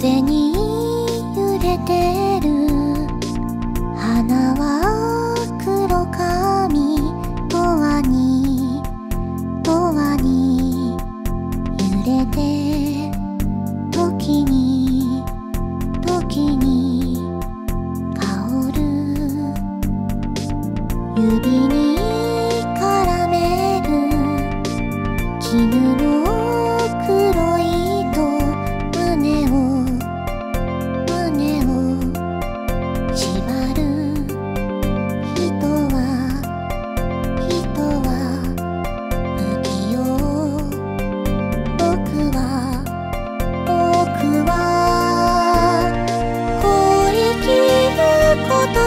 風に揺れてる花は黒髪とわにとわに揺れて時に時に香る。指に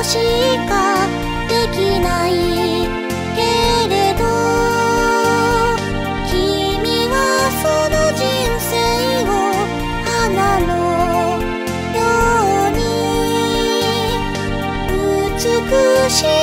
しかできないけれど君はその人生を花のように美しい。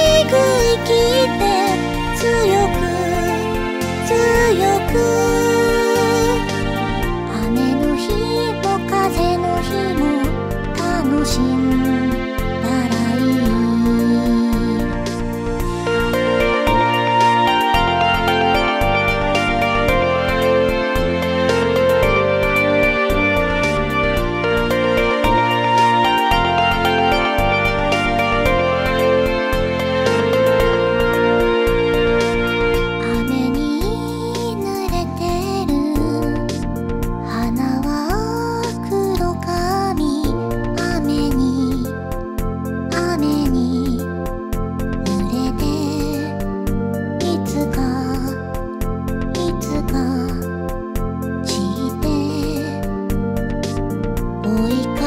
Oui.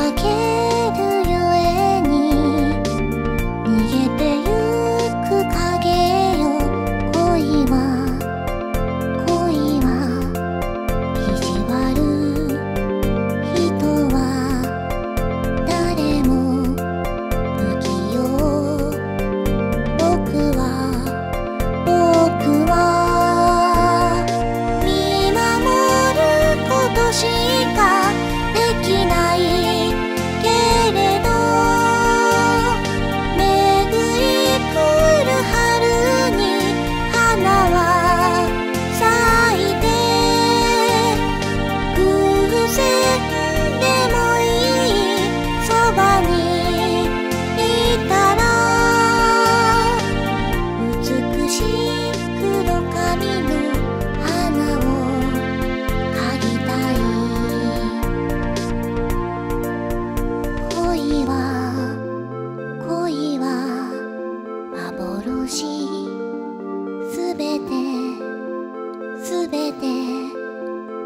べて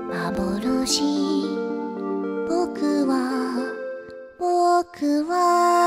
幻。僕は僕は。